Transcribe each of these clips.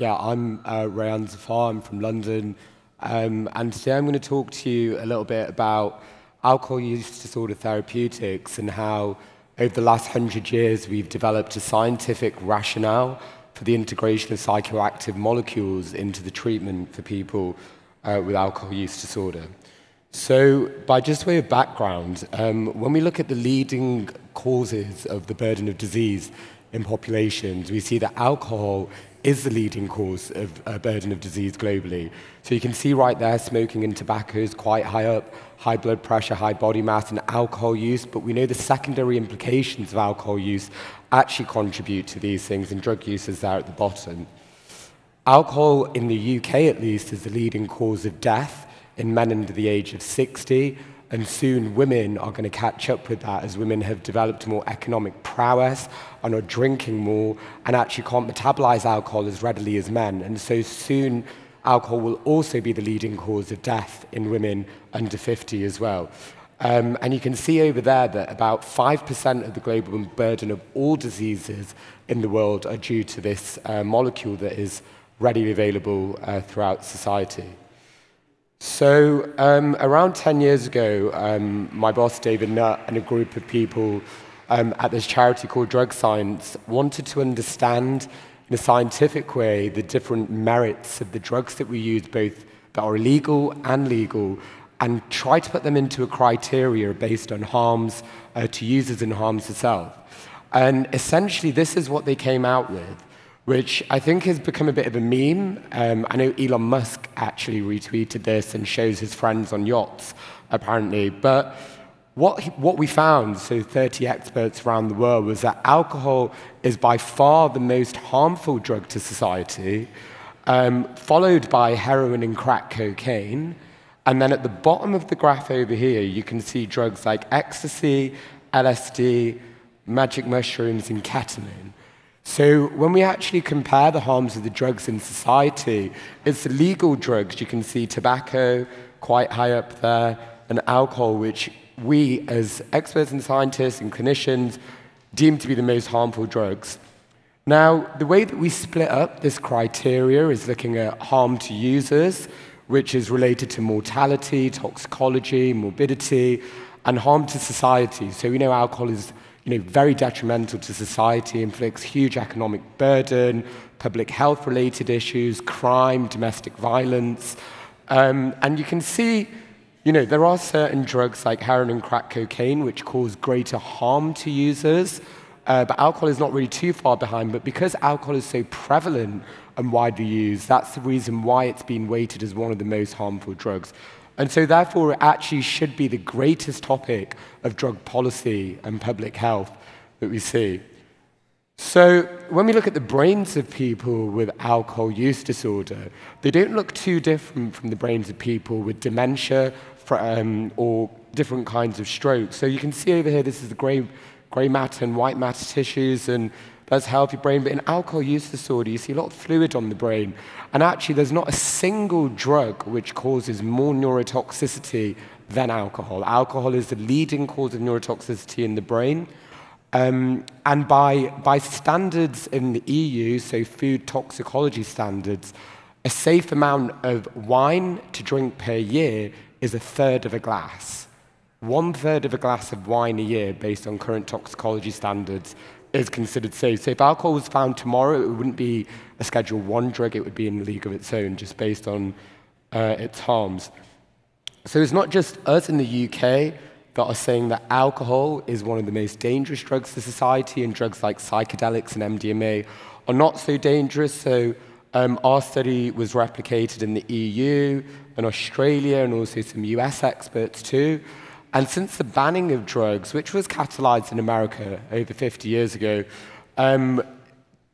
Yeah, I'm uh, Rayyan Zafar. I'm from London. Um, and today I'm going to talk to you a little bit about alcohol use disorder therapeutics and how, over the last hundred years, we've developed a scientific rationale for the integration of psychoactive molecules into the treatment for people uh, with alcohol use disorder. So, by just way of background, um, when we look at the leading causes of the burden of disease in populations, we see that alcohol is the leading cause of a burden of disease globally. So you can see right there, smoking and tobacco is quite high up, high blood pressure, high body mass, and alcohol use. But we know the secondary implications of alcohol use actually contribute to these things, and drug use is there at the bottom. Alcohol, in the UK at least, is the leading cause of death in men under the age of 60, and soon women are going to catch up with that as women have developed more economic prowess and are drinking more and actually can't metabolize alcohol as readily as men. And so soon alcohol will also be the leading cause of death in women under 50 as well. Um, and you can see over there that about 5% of the global burden of all diseases in the world are due to this uh, molecule that is readily available uh, throughout society. So, um, around 10 years ago, um, my boss, David Nutt, and a group of people um, at this charity called Drug Science wanted to understand in a scientific way the different merits of the drugs that we use, both that are illegal and legal, and try to put them into a criteria based on harms uh, to users and harms to self. And essentially, this is what they came out with which I think has become a bit of a meme. Um, I know Elon Musk actually retweeted this and shows his friends on yachts, apparently. But what, what we found, so 30 experts around the world, was that alcohol is by far the most harmful drug to society, um, followed by heroin and crack cocaine. And then at the bottom of the graph over here, you can see drugs like ecstasy, LSD, magic mushrooms, and ketamine. So when we actually compare the harms of the drugs in society, it's the legal drugs. You can see tobacco quite high up there, and alcohol, which we as experts and scientists and clinicians deem to be the most harmful drugs. Now, the way that we split up this criteria is looking at harm to users, which is related to mortality, toxicology, morbidity, and harm to society. So we know alcohol is you know, very detrimental to society, inflicts huge economic burden, public health related issues, crime, domestic violence. Um, and you can see, you know, there are certain drugs like heroin and crack cocaine which cause greater harm to users. Uh, but alcohol is not really too far behind. But because alcohol is so prevalent and widely used, that's the reason why it's been weighted as one of the most harmful drugs. And so, therefore, it actually should be the greatest topic of drug policy and public health that we see. So, when we look at the brains of people with alcohol use disorder, they don't look too different from the brains of people with dementia um, or different kinds of strokes. So, you can see over here, this is the gray, gray matter and white matter tissues, and that's healthy brain. But in alcohol use disorder, you see a lot of fluid on the brain. And actually, there's not a single drug which causes more neurotoxicity than alcohol. Alcohol is the leading cause of neurotoxicity in the brain. Um, and by, by standards in the EU, so food toxicology standards, a safe amount of wine to drink per year is a third of a glass. One third of a glass of wine a year, based on current toxicology standards, is considered safe. So if alcohol was found tomorrow, it wouldn't be a Schedule 1 drug, it would be in a league of its own, just based on uh, its harms. So it's not just us in the UK that are saying that alcohol is one of the most dangerous drugs to society, and drugs like psychedelics and MDMA are not so dangerous. So um, our study was replicated in the EU and Australia, and also some US experts too. And since the banning of drugs, which was catalyzed in America over 50 years ago, um,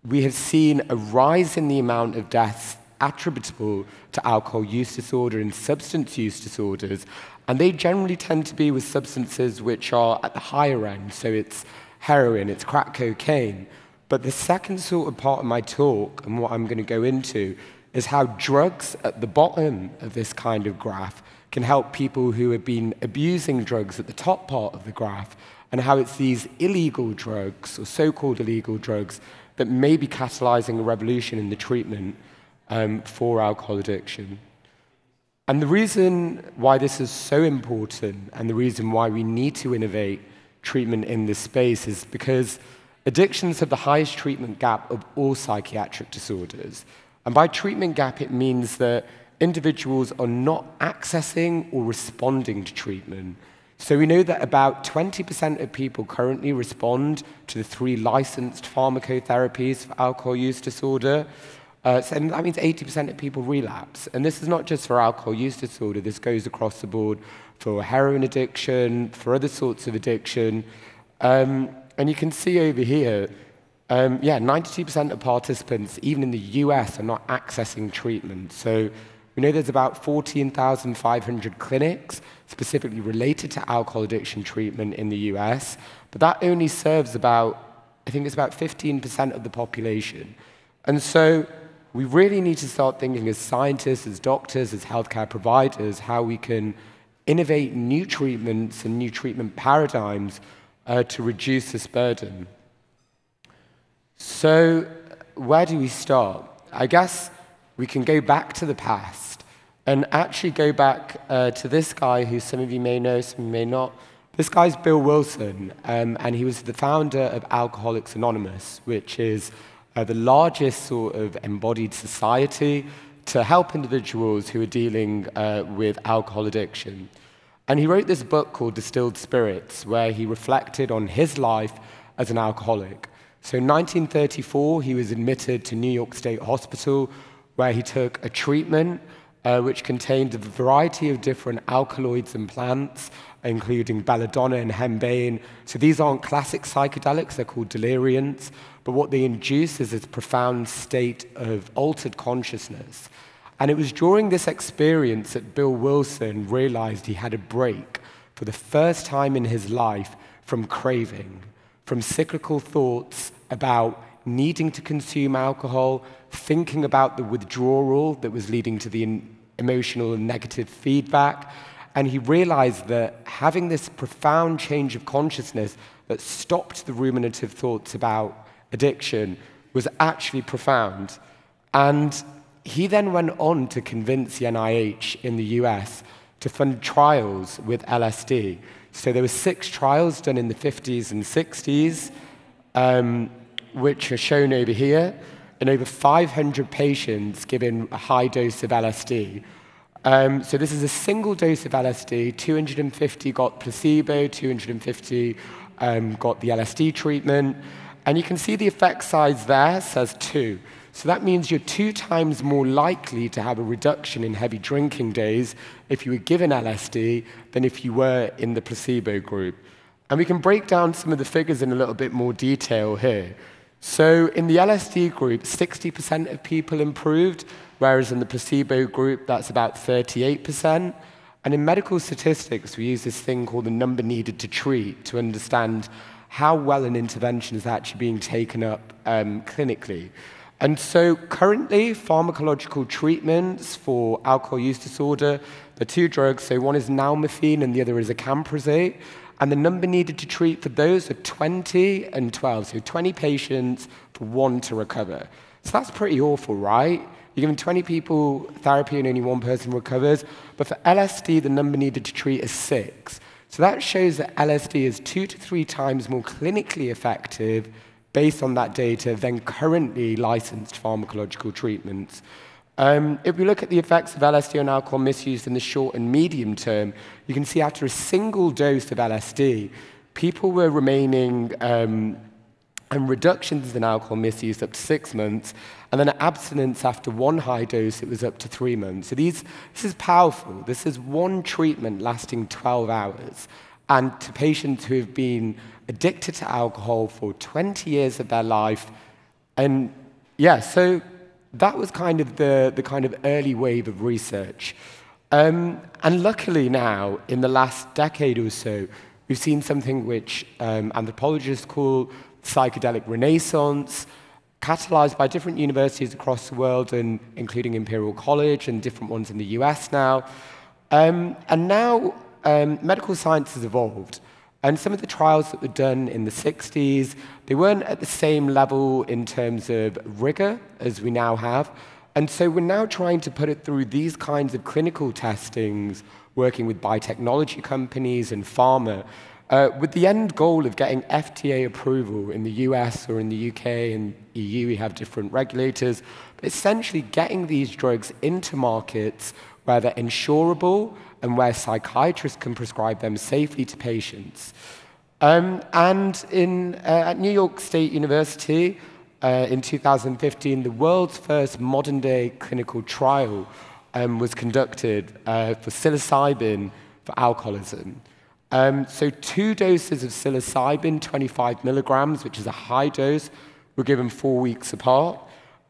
we have seen a rise in the amount of deaths attributable to alcohol use disorder and substance use disorders. And they generally tend to be with substances which are at the higher end. So it's heroin, it's crack cocaine. But the second sort of part of my talk, and what I'm going to go into, is how drugs at the bottom of this kind of graph can help people who have been abusing drugs at the top part of the graph, and how it's these illegal drugs, or so called illegal drugs, that may be catalyzing a revolution in the treatment um, for alcohol addiction. And the reason why this is so important and the reason why we need to innovate treatment in this space is because addictions have the highest treatment gap of all psychiatric disorders. And by treatment gap, it means that individuals are not accessing or responding to treatment. So we know that about 20% of people currently respond to the three licensed pharmacotherapies for alcohol use disorder. Uh, so that means 80% of people relapse. And this is not just for alcohol use disorder, this goes across the board for heroin addiction, for other sorts of addiction. Um, and you can see over here, um, yeah, 92% of participants, even in the US, are not accessing treatment. So we know there's about 14,500 clinics specifically related to alcohol addiction treatment in the US, but that only serves about, I think it's about 15% of the population. And so we really need to start thinking as scientists, as doctors, as healthcare providers, how we can innovate new treatments and new treatment paradigms uh, to reduce this burden. So, where do we start? I guess we can go back to the past and actually go back uh, to this guy who some of you may know, some may not. This guy's Bill Wilson, um, and he was the founder of Alcoholics Anonymous, which is uh, the largest sort of embodied society to help individuals who are dealing uh, with alcohol addiction. And he wrote this book called Distilled Spirits, where he reflected on his life as an alcoholic. So in 1934, he was admitted to New York State Hospital, where he took a treatment uh, which contained a variety of different alkaloids and plants, including belladonna and henbane. So these aren't classic psychedelics, they're called deliriants, but what they induce is this profound state of altered consciousness. And it was during this experience that Bill Wilson realized he had a break for the first time in his life from craving, from cyclical thoughts about needing to consume alcohol, thinking about the withdrawal that was leading to the emotional and negative feedback. And he realized that having this profound change of consciousness that stopped the ruminative thoughts about addiction was actually profound. And he then went on to convince the NIH in the US to fund trials with LSD. So there were six trials done in the 50s and 60s, um, which are shown over here, and over 500 patients given a high dose of LSD. Um, so this is a single dose of LSD, 250 got placebo, 250 um, got the LSD treatment. And you can see the effect size there says two. So that means you're two times more likely to have a reduction in heavy drinking days if you were given LSD than if you were in the placebo group. And we can break down some of the figures in a little bit more detail here. So in the LSD group, 60% of people improved, whereas in the placebo group, that's about 38%. And in medical statistics, we use this thing called the number needed to treat to understand how well an intervention is actually being taken up um, clinically. And so currently, pharmacological treatments for alcohol use disorder, the two drugs, so one is nalmefene and the other is acamprosate, and the number needed to treat for those are 20 and 12, so 20 patients for one to recover. So that's pretty awful, right? You're giving 20 people therapy and only one person recovers, but for LSD, the number needed to treat is six. So that shows that LSD is two to three times more clinically effective based on that data than currently licensed pharmacological treatments. Um, if we look at the effects of LSD on alcohol misuse in the short and medium term, you can see after a single dose of LSD, people were remaining um, and reductions in alcohol misuse up to six months, and then abstinence after one high dose, it was up to three months. So these, this is powerful. This is one treatment lasting 12 hours. And to patients who have been addicted to alcohol for 20 years of their life. And yeah, so that was kind of the, the kind of early wave of research. Um, and luckily now, in the last decade or so, we've seen something which um, anthropologists call psychedelic renaissance, catalyzed by different universities across the world, and including Imperial College and different ones in the US now. Um, and now um, medical science has evolved. And some of the trials that were done in the 60s, they weren't at the same level in terms of rigor as we now have. And so we're now trying to put it through these kinds of clinical testings, working with biotechnology companies and pharma, uh, with the end goal of getting FDA approval in the US or in the UK and EU, we have different regulators, but essentially getting these drugs into markets where they're insurable and where psychiatrists can prescribe them safely to patients. Um, and in, uh, at New York State University uh, in 2015, the world's first modern day clinical trial um, was conducted uh, for psilocybin for alcoholism. Um, so, two doses of psilocybin, 25 milligrams, which is a high dose, were given four weeks apart.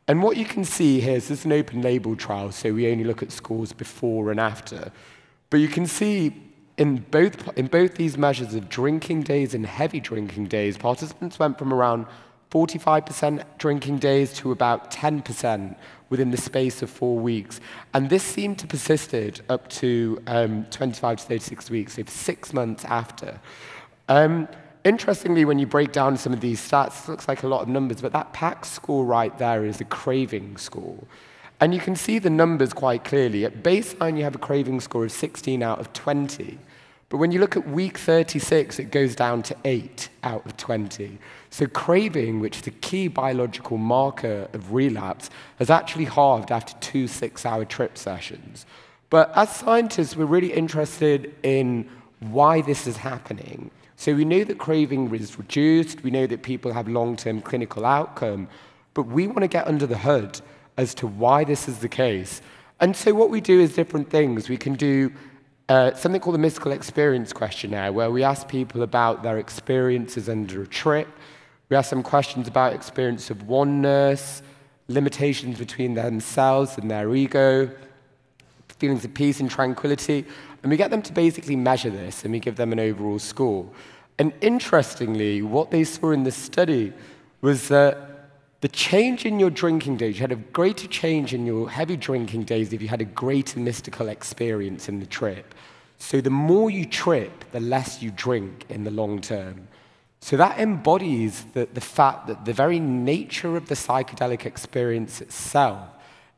And what you can see here is this is an open label trial, so we only look at scores before and after. But you can see in both, in both these measures of drinking days and heavy drinking days, participants went from around 45% drinking days to about 10% within the space of four weeks. And this seemed to persisted up to um, 25 to 36 weeks, so six months after. Um, Interestingly, when you break down some of these stats, it looks like a lot of numbers, but that PACS score right there is a craving score. And you can see the numbers quite clearly. At baseline, you have a craving score of 16 out of 20. But when you look at week 36, it goes down to 8 out of 20. So craving, which is a key biological marker of relapse, has actually halved after two six-hour trip sessions. But as scientists, we're really interested in why this is happening. So we know that craving is reduced, we know that people have long-term clinical outcome, but we want to get under the hood as to why this is the case. And so what we do is different things. We can do uh, something called the mystical experience questionnaire, where we ask people about their experiences under a trip. We ask them questions about experience of oneness, limitations between themselves and their ego, feelings of peace and tranquility. And we get them to basically measure this, and we give them an overall score. And interestingly, what they saw in this study was that the change in your drinking days, you had a greater change in your heavy drinking days if you had a greater mystical experience in the trip. So the more you trip, the less you drink in the long term. So that embodies the, the fact that the very nature of the psychedelic experience itself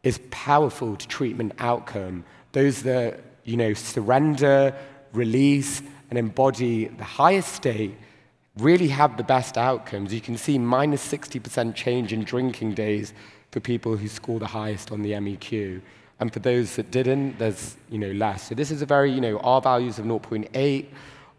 is powerful to treatment outcome. Those that you know surrender, release, and embody the highest state really have the best outcomes. You can see minus 60% change in drinking days for people who score the highest on the MEQ. And for those that didn't, there's you know, less. So this is a very, you know, R values of 0.8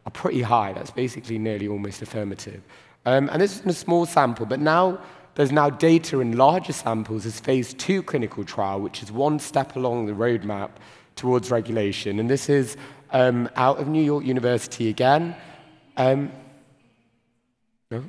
are pretty high. That's basically nearly almost affirmative. Um, and this is a small sample, but now there's now data in larger samples as phase two clinical trial, which is one step along the roadmap towards regulation. And this is um, out of New York University again. Um, no?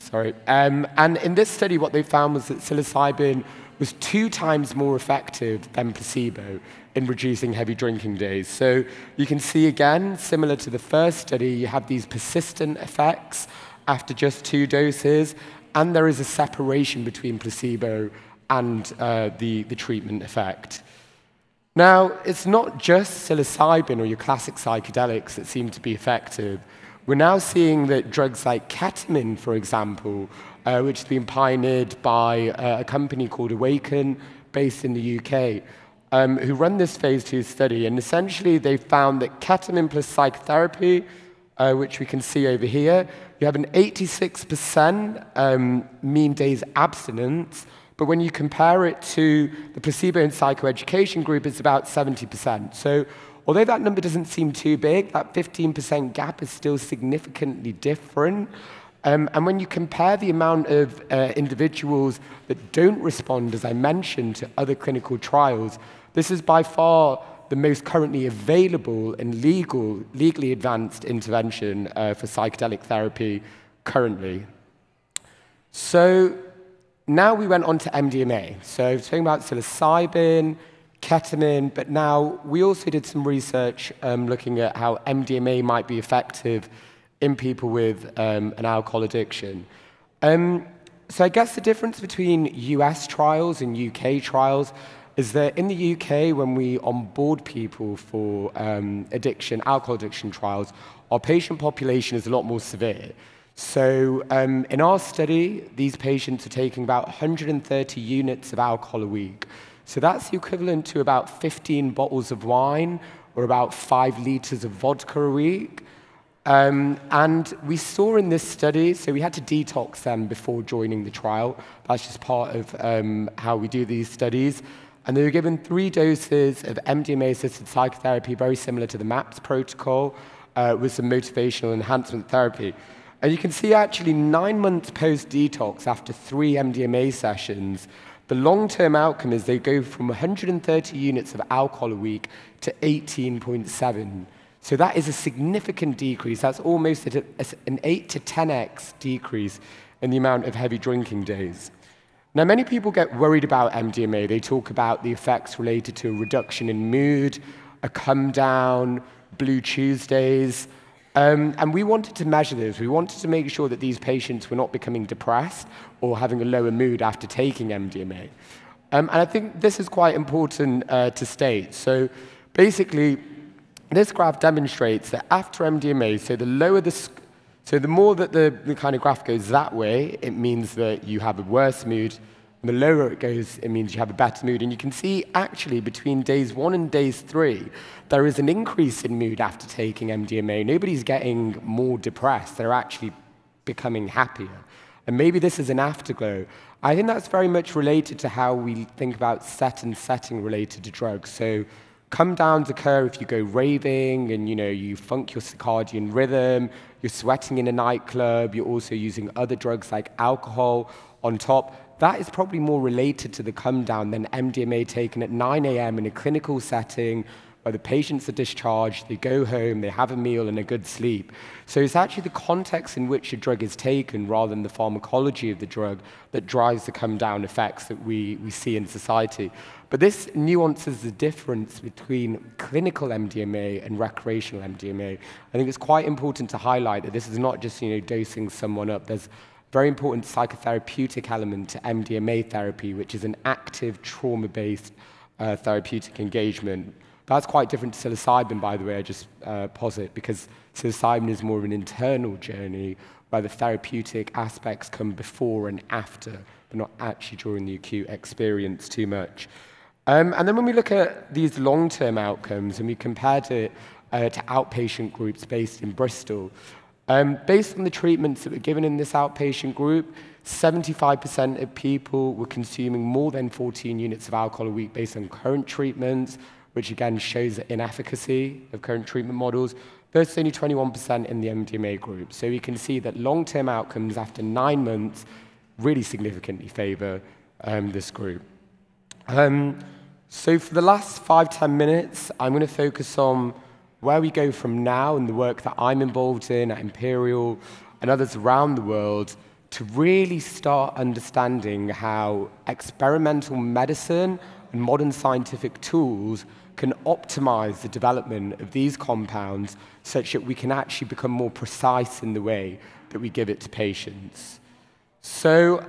Sorry. Um, and in this study, what they found was that psilocybin was two times more effective than placebo in reducing heavy drinking days. So you can see again, similar to the first study, you have these persistent effects after just two doses, and there is a separation between placebo and uh, the, the treatment effect. Now, it's not just psilocybin or your classic psychedelics that seem to be effective. We're now seeing that drugs like ketamine, for example, uh, which has been pioneered by uh, a company called Awakn, based in the UK, um, who run this phase two study. And essentially, they found that ketamine plus psychotherapy, uh, which we can see over here, you have an 86% um, mean days abstinence but when you compare it to the placebo and psychoeducation group, it's about 70%. So although that number doesn't seem too big, that 15% gap is still significantly different. Um, and when you compare the amount of uh, individuals that don't respond, as I mentioned, to other clinical trials, this is by far the most currently available and legal, legally advanced intervention uh, for psychedelic therapy currently. So now we went on to MDMA. So talking about psilocybin, ketamine, but now we also did some research um, looking at how MDMA might be effective in people with um, an alcohol addiction. Um, so I guess the difference between US trials and UK trials is that in the UK, when we onboard people for um, addiction, alcohol addiction trials, our patient population is a lot more severe. So um, in our study, these patients are taking about 130 units of alcohol a week. So that's the equivalent to about 15 bottles of wine or about five liters of vodka a week. Um, and we saw in this study, so we had to detox them before joining the trial. That's just part of um, how we do these studies. And they were given three doses of MDMA assisted psychotherapy, very similar to the MAPS protocol, uh, with some motivational enhancement therapy. And you can see actually nine months post detox, after three MDMA sessions, the long term outcome is they go from 130 units of alcohol a week to 18.7. So that is a significant decrease. That's almost an 8 to 10x decrease in the amount of heavy drinking days. Now, many people get worried about MDMA. They talk about the effects related to a reduction in mood, a come down, blue Tuesdays. Um, and we wanted to measure this. We wanted to make sure that these patients were not becoming depressed or having a lower mood after taking MDMA. Um, and I think this is quite important uh, to state. So basically, this graph demonstrates that after MDMA, so the lower the, so the more that the, the kind of graph goes that way, it means that you have a worse mood the lower it goes, it means you have a better mood. And you can see actually between days one and days three, there is an increase in mood after taking MDMA. Nobody's getting more depressed. They're actually becoming happier. And maybe this is an afterglow. I think that's very much related to how we think about set and setting related to drugs. So come downs occur if you go raving and you know you funk your circadian rhythm, you're sweating in a nightclub, you're also using other drugs like alcohol on top that is probably more related to the come down than MDMA taken at 9 a.m. in a clinical setting where the patients are discharged, they go home, they have a meal and a good sleep. So it's actually the context in which a drug is taken rather than the pharmacology of the drug that drives the come down effects that we, we see in society. But this nuances the difference between clinical MDMA and recreational MDMA. I think it's quite important to highlight that this is not just you know, dosing someone up. There's very important psychotherapeutic element to MDMA therapy, which is an active trauma-based uh, therapeutic engagement. That's quite different to psilocybin, by the way, I just uh, posit, because psilocybin is more of an internal journey where the therapeutic aspects come before and after, but not actually during the acute experience too much. Um, and then when we look at these long-term outcomes and we compared it uh, to outpatient groups based in Bristol, um, based on the treatments that were given in this outpatient group, 75% of people were consuming more than 14 units of alcohol a week based on current treatments, which again shows the inefficacy of current treatment models, versus only 21% in the MDMA group. So you can see that long-term outcomes after nine months really significantly favor um, this group. Um, so for the last five, 10 minutes, I'm going to focus on where we go from now and the work that I'm involved in at Imperial and others around the world to really start understanding how experimental medicine and modern scientific tools can optimize the development of these compounds such that we can actually become more precise in the way that we give it to patients. So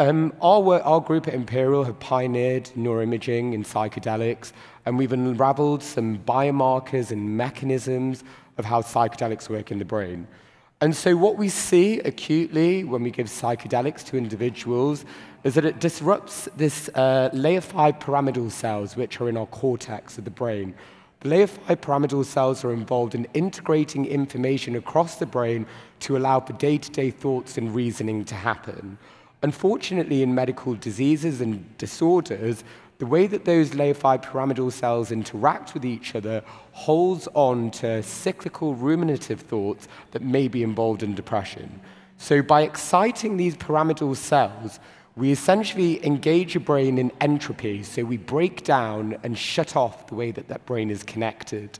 um, our, work, our group at Imperial have pioneered neuroimaging in psychedelics, and we've unraveled some biomarkers and mechanisms of how psychedelics work in the brain. And so, what we see acutely when we give psychedelics to individuals is that it disrupts this uh, layer 5 pyramidal cells, which are in our cortex of the brain. The layer 5 pyramidal cells are involved in integrating information across the brain to allow for day to day thoughts and reasoning to happen. Unfortunately, in medical diseases and disorders, the way that those layer 5 pyramidal cells interact with each other holds on to cyclical ruminative thoughts that may be involved in depression. So, by exciting these pyramidal cells, we essentially engage your brain in entropy. So, we break down and shut off the way that that brain is connected.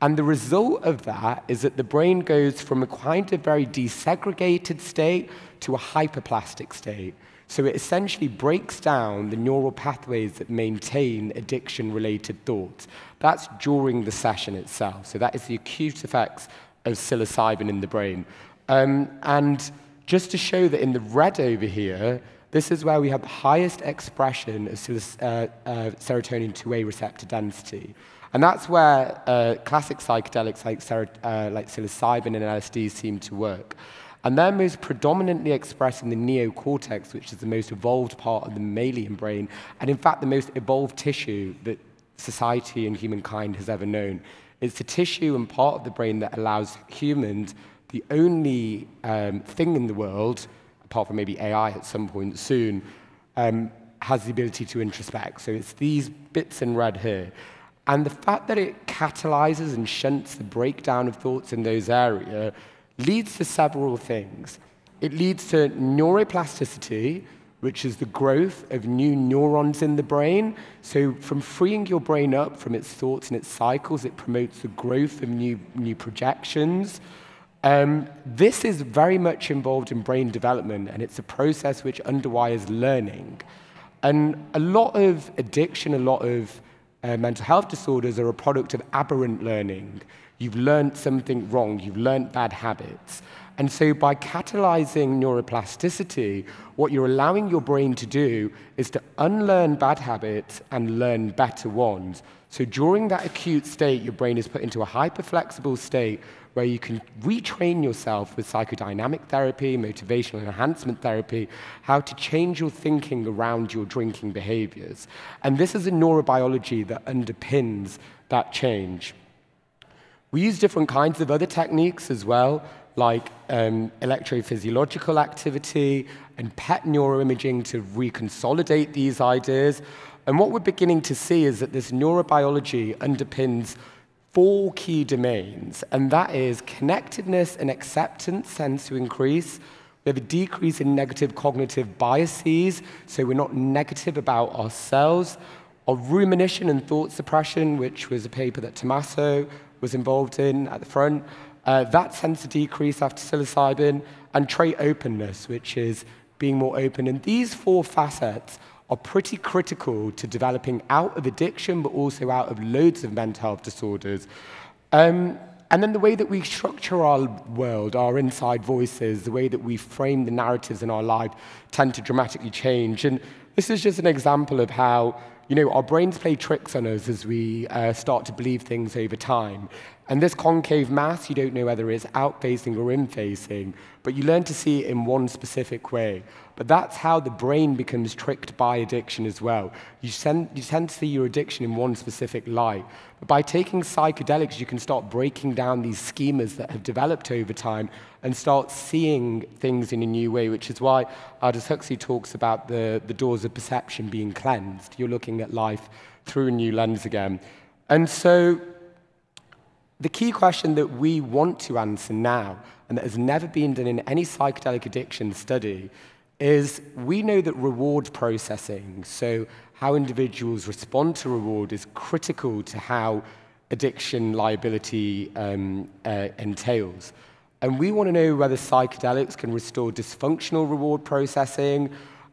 And the result of that is that the brain goes from a kind of very desegregated state to a hyperplastic state. So it essentially breaks down the neural pathways that maintain addiction related thoughts. That's during the session itself. So that is the acute effects of psilocybin in the brain. Um, and just to show that in the red over here, this is where we have the highest expression of uh, uh, serotonin 2A receptor density. And that's where uh, classic psychedelics like, uh, like psilocybin and LSD seem to work. And they're most predominantly expressed in the neocortex, which is the most evolved part of the mammalian brain, and in fact, the most evolved tissue that society and humankind has ever known. It's the tissue and part of the brain that allows humans, the only um, thing in the world, apart from maybe AI at some point soon, um, has the ability to introspect. So it's these bits in red here. And the fact that it catalyzes and shunts the breakdown of thoughts in those areas leads to several things. It leads to neuroplasticity, which is the growth of new neurons in the brain. So, from freeing your brain up from its thoughts and its cycles, it promotes the growth of new, new projections. Um, this is very much involved in brain development, and it's a process which underlies learning. And a lot of addiction, a lot of uh, mental health disorders are a product of aberrant learning. You've learned something wrong, you've learned bad habits. And so by catalyzing neuroplasticity, what you're allowing your brain to do is to unlearn bad habits and learn better ones. So during that acute state, your brain is put into a hyperflexible state where you can retrain yourself with psychodynamic therapy, motivational enhancement therapy, how to change your thinking around your drinking behaviors. And this is a neurobiology that underpins that change. We use different kinds of other techniques as well, like um, electrophysiological activity and PET neuroimaging to reconsolidate these ideas. And what we're beginning to see is that this neurobiology underpins four key domains, and that is connectedness and acceptance tends to increase. We have a decrease in negative cognitive biases, so we're not negative about ourselves. Our rumination and thought suppression, which was a paper that Tommaso was involved in at the front. Uh, that tends to decrease after psilocybin, and trait openness, which is being more open. And these four facets are pretty critical to developing out of addiction, but also out of loads of mental health disorders. Um, and then the way that we structure our world, our inside voices, the way that we frame the narratives in our life tend to dramatically change. And this is just an example of how you know, our brains play tricks on us as we uh, start to believe things over time. And this concave mass, you don't know whether it's out-facing or in-facing, but you learn to see it in one specific way. But that's how the brain becomes tricked by addiction as well. You, send, you tend to see your addiction in one specific light. But by taking psychedelics, you can start breaking down these schemas that have developed over time and start seeing things in a new way, which is why Aldous Huxley talks about the, the doors of perception being cleansed. You're looking at life through a new lens again. And so the key question that we want to answer now, and that has never been done in any psychedelic addiction study, is we know that reward processing, so how individuals respond to reward, is critical to how addiction liability um, uh, entails. And we want to know whether psychedelics can restore dysfunctional reward processing,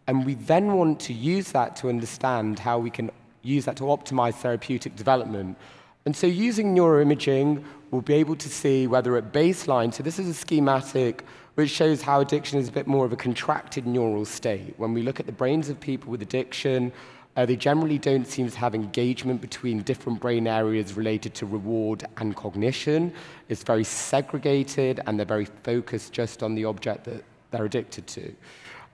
and we then want to use that to understand how we can use that to optimize therapeutic development. And so using neuroimaging, we'll be able to see whether at baseline, so this is a schematic which shows how addiction is a bit more of a contracted neural state. When we look at the brains of people with addiction, uh, they generally don't seem to have engagement between different brain areas related to reward and cognition. It's very segregated and they're very focused just on the object that they're addicted to.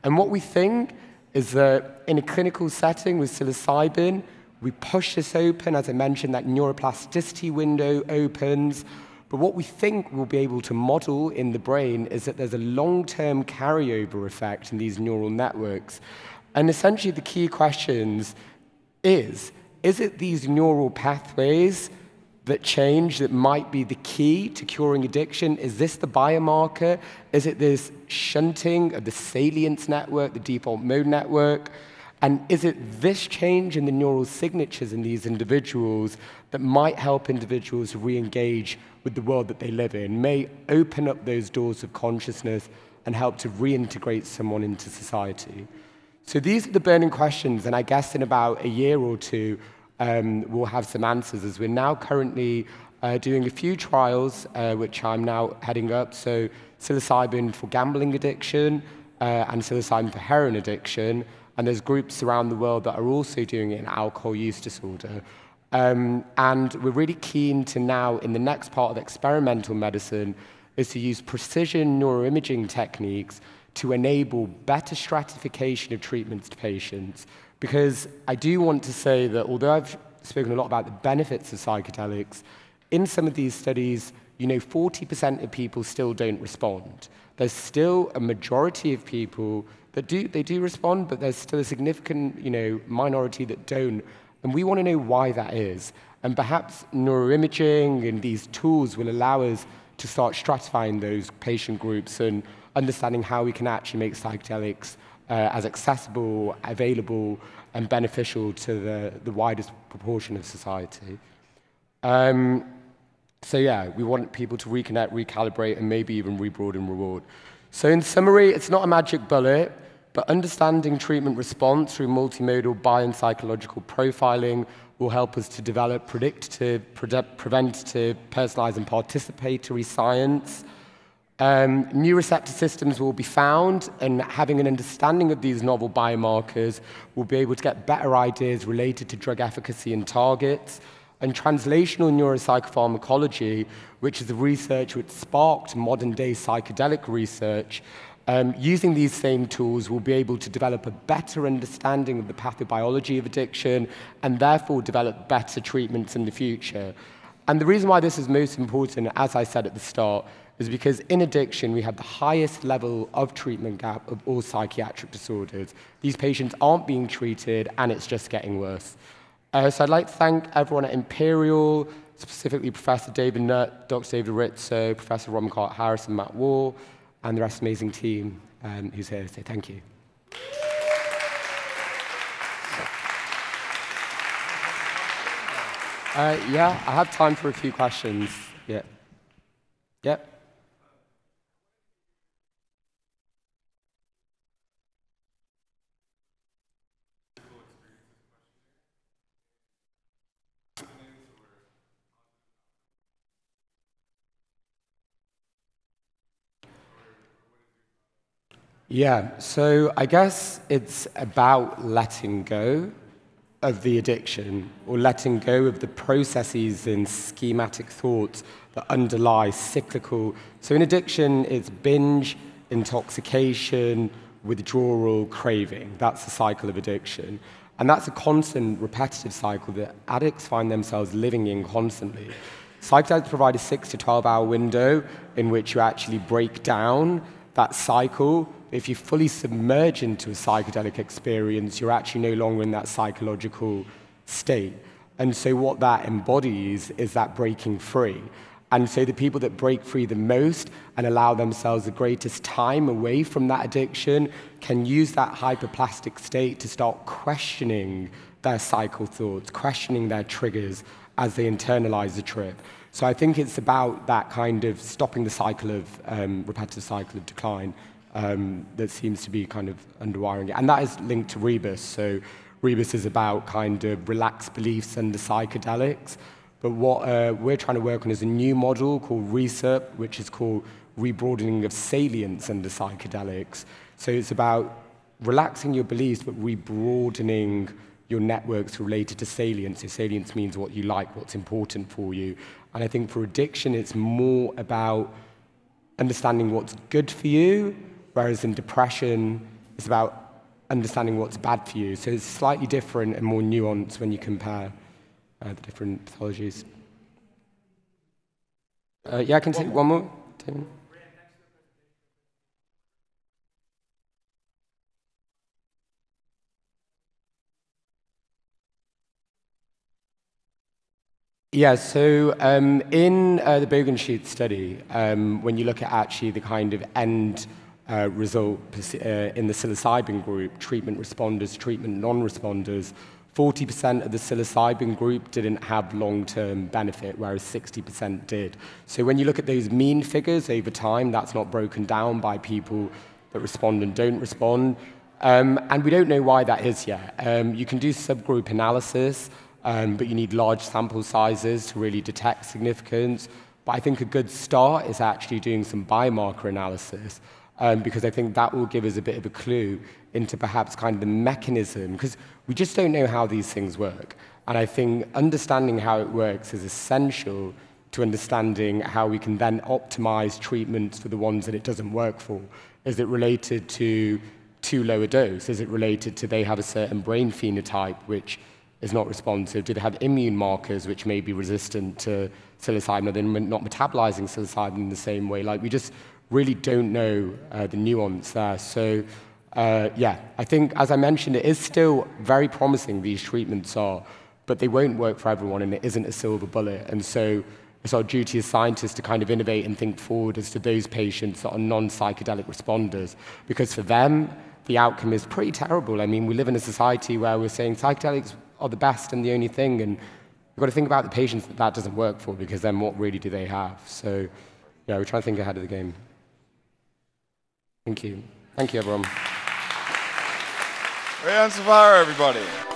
And what we think is that in a clinical setting with psilocybin, we push this open, as I mentioned, that neuroplasticity window opens. But what we think we'll be able to model in the brain is that there's a long-term carryover effect in these neural networks. And essentially the key questions is, is it these neural pathways that change that might be the key to curing addiction? Is this the biomarker? Is it this shunting of the salience network, the default mode network? And is it this change in the neural signatures in these individuals that might help individuals re-engage with the world that they live in, may open up those doors of consciousness and help to reintegrate someone into society? So these are the burning questions, and I guess in about a year or two, um, we'll have some answers as we're now currently uh, doing a few trials, uh, which I'm now heading up. So psilocybin for gambling addiction, uh, and psilocybin for heroin addiction, and there's groups around the world that are also doing it in alcohol use disorder. Um, and we're really keen to now, in the next part of experimental medicine, is to use precision neuroimaging techniques to enable better stratification of treatments to patients. Because I do want to say that although I've spoken a lot about the benefits of psychedelics, in some of these studies, you know, 40% of people still don't respond. There's still a majority of people that do, they do respond, but there's still a significant, you know, minority that don't. And we want to know why that is. And perhaps neuroimaging and these tools will allow us to start stratifying those patient groups and understanding how we can actually make psychedelics uh, as accessible, available, and beneficial to the, the widest proportion of society. Um, so yeah, we want people to reconnect, recalibrate, and maybe even rebroaden reward. So in summary, it's not a magic bullet, but understanding treatment response through multimodal biopsychological profiling will help us to develop predictive, preventative, personalized, and participatory science. Um, new receptor systems will be found, and having an understanding of these novel biomarkers will be able to get better ideas related to drug efficacy and targets. And translational neuropsychopharmacology, which is the research which sparked modern day psychedelic research, um, using these same tools, we'll be able to develop a better understanding of the pathobiology of addiction and therefore develop better treatments in the future. And the reason why this is most important, as I said at the start, is because in addiction, we have the highest level of treatment gap of all psychiatric disorders. These patients aren't being treated, and it's just getting worse. Uh, so I'd like to thank everyone at Imperial, specifically Professor David Nutt, Dr. David Erritzoe, Professor Robin Carhart-Harris, and Matt Wall and the rest amazing team um, who's here say thank you. Uh, yeah, I have time for a few questions. Yeah. Yep. Yeah, so I guess it's about letting go of the addiction or letting go of the processes and schematic thoughts that underlie cyclical. So in addiction, it's binge, intoxication, withdrawal, craving. That's the cycle of addiction. And that's a constant, repetitive cycle that addicts find themselves living in constantly. Psychedelics provide a 6 to 12 hour window in which you actually break down that cycle if you fully submerge into a psychedelic experience, you're actually no longer in that psychological state. And so, what that embodies is that breaking free. And so, the people that break free the most and allow themselves the greatest time away from that addiction can use that hyperplastic state to start questioning their cycle thoughts, questioning their triggers as they internalize the trip. So, I think it's about that kind of stopping the cycle of um, repetitive cycle of decline um, that seems to be kind of underwiring it. And that is linked to REBUS. So REBUS is about kind of relaxed beliefs and the psychedelics. But what uh, we're trying to work on is a new model called RESERP, which is called rebroadening of salience under psychedelics. So it's about relaxing your beliefs, but rebroadening your networks related to salience. So salience means what you like, what's important for you. And I think for addiction, it's more about understanding what's good for you Whereas in depression, it's about understanding what's bad for you. So it's slightly different and more nuanced when you compare uh, the different pathologies. Uh, yeah, I can take one more. Yeah, so um, in uh, the Bogenschutz study, um, when you look at actually the kind of end uh, result uh, in the psilocybin group, treatment responders, treatment non-responders, 40% of the psilocybin group didn't have long-term benefit, whereas 60% did. So when you look at those mean figures over time, that's not broken down by people that respond and don't respond. Um, and we don't know why that is yet. Um, you can do subgroup analysis, um, but you need large sample sizes to really detect significance. But I think a good start is actually doing some biomarker analysis um, because I think that will give us a bit of a clue into perhaps kind of the mechanism because we just don't know how these things work. And I think understanding how it works is essential to understanding how we can then optimize treatments for the ones that it doesn't work for. Is it related to too low a dose? Is it related to they have a certain brain phenotype which is not responsive? Do they have immune markers which may be resistant to psilocybin or they're not metabolizing psilocybin in the same way? Like we just really don't know uh, the nuance there. So uh, yeah, I think as I mentioned, it is still very promising these treatments are, but they won't work for everyone and it isn't a silver bullet. And so it's our duty as scientists to kind of innovate and think forward as to those patients that are non-psychedelic responders, because for them, the outcome is pretty terrible. I mean, we live in a society where we're saying psychedelics are the best and the only thing, and we've got to think about the patients that that doesn't work for, because then what really do they have? So, yeah, we're trying to think ahead of the game. Thank you. Thank you, everyone. Rayyan Zafar, everybody.